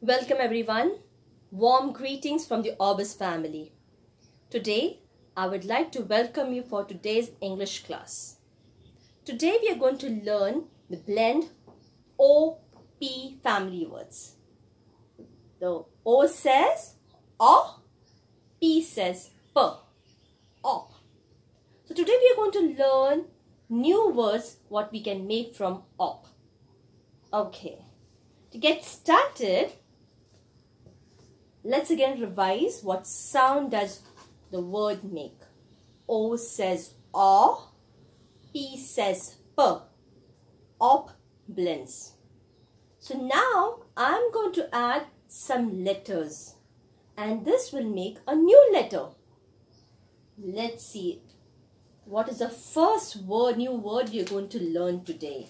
Welcome everyone. Warm greetings from the Orbis family. Today, I would like to welcome you for today's English class. Today we are going to learn the blend OP family words. The O says O, P says P, op. So today we are going to learn new words what we can make from op. Okay. To get started, let's again revise what sound does the word make. O says O, P says P, op blends. So now I'm going to add some letters and this will make a new letter. Let's see what is the first word, new word are going to learn today.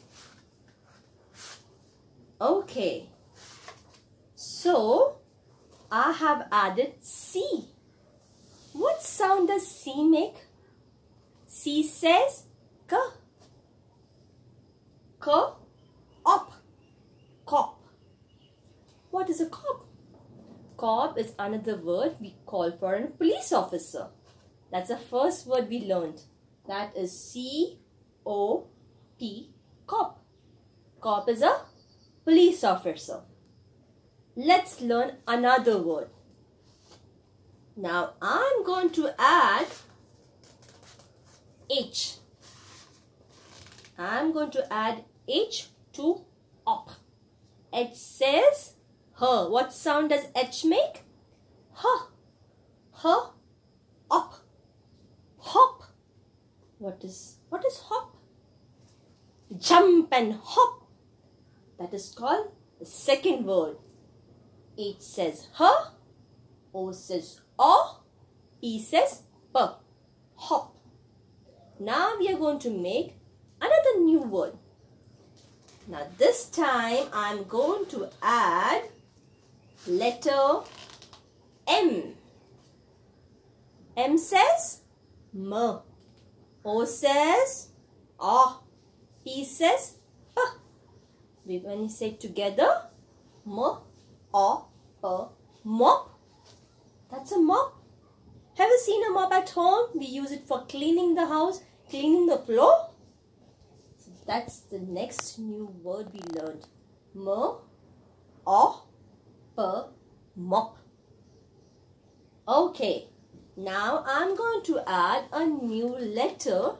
Okay. So, I have added C. What sound does C make? C says K. K. Op. Cop. What is a cop? Cop is another word we call for a police officer. That's the first word we learned. That is C O P. Cop. Cop is a police officer. Let's learn another word. Now I'm going to add H. I'm going to add H to op. H says her. What sound does H make? Huh. Huh. Op. Hop. What is what is hop? Jump and hop. That is called the second word. H says her. O says o. P says p. Hop. Now we are going to make another new word. Now this time I am going to add letter M. M says M. O says O. P says P. We when you say together, M, O, P, mop. That's a mop. Have you seen a mop at home? We use it for cleaning the house, cleaning the floor. So that's the next new word we learned. M, O, P, mop. Okay, now I'm going to add a new letter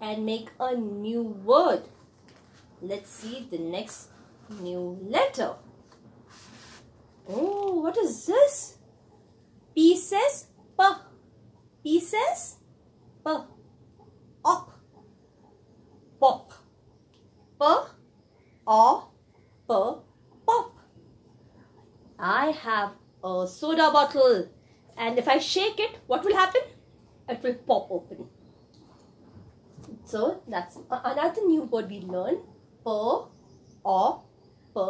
and make a new word. Let's see the next new letter. Oh, what is this? P says P. P says P. Op. Pop. P. O. P. Pop. I have a soda bottle and if I shake it, what will happen? It will pop open. So that's another new word we learned. P. O. P.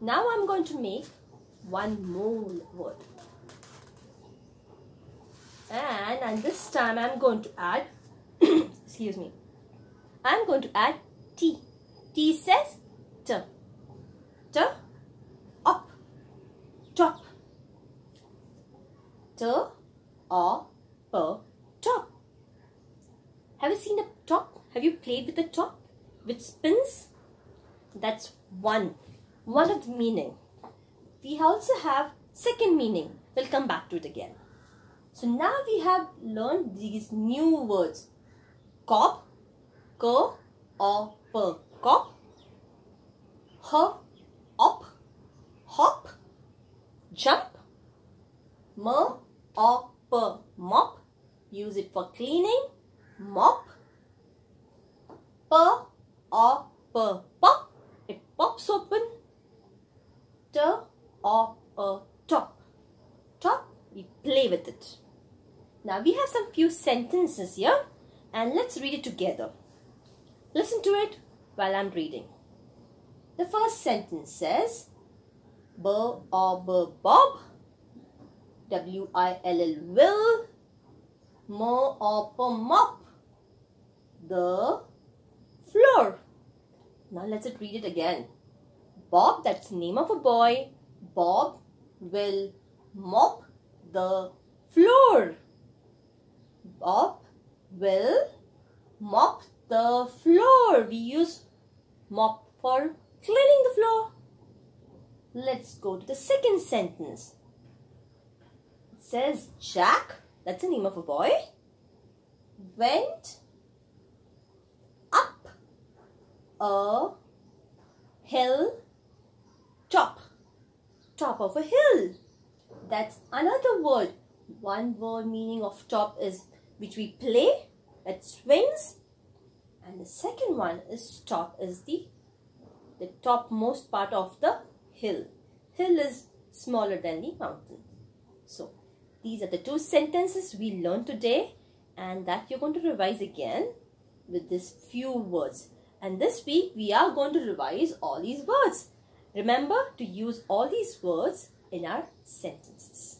Now I'm going to make one more word. And, and this time I'm going to add, excuse me, I'm going to add T. T says T. T, up, top. T, O, P, top. Have you seen a top? Have you played with the top? Which spins? That's one. One of the meaning. We also have second meaning. We'll come back to it again. So now we have learned these new words. Cop, ko, or per. Cop, her, op, hop, jump, mer, or per. Mop. Use it for cleaning. Mop. Per or per. Pop. It pops open. Or a top. Top. We play with it. Now we have some few sentences here and let's read it together. Listen to it while I'm reading. The first sentence says, B or Bob, W I L L will, Mo or mop, the floor. Now let's read it again. Bob, that's the name of a boy. Bob will mop the floor. Bob will mop the floor. We use mop for cleaning the floor. Let's go to the second sentence. It says Jack, that's the name of a boy, went up a hill top. Top of a hill. That's another word. One word meaning of top is which we play, that swings. And the second one is top is the, the topmost part of the hill. Hill is smaller than the mountain. So these are the two sentences we learned today and that you're going to revise again with these few words. And this week we are going to revise all these words. Remember to use all these words in our sentences.